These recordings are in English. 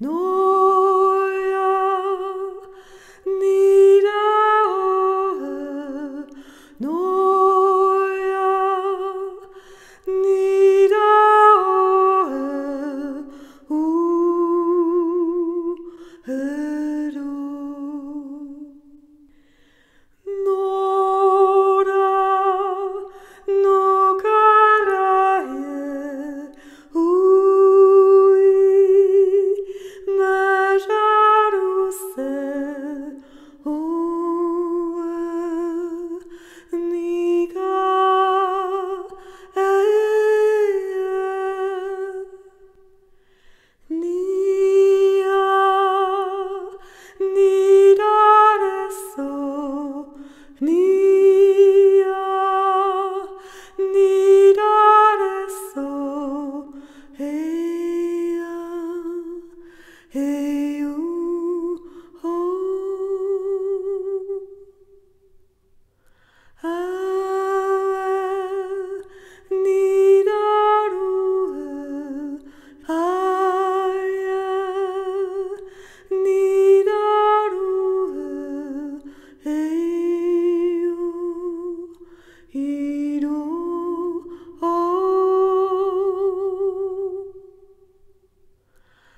No,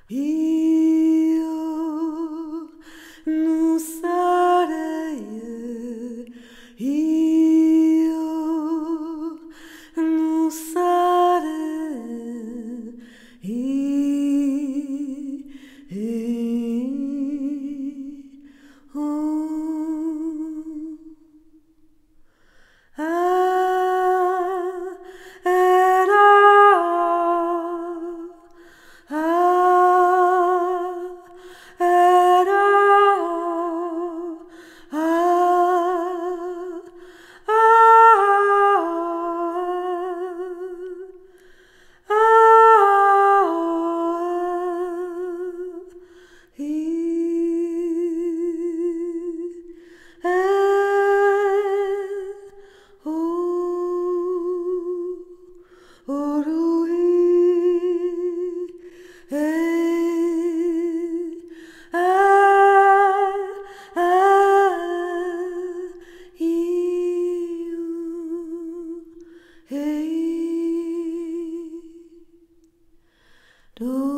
He Do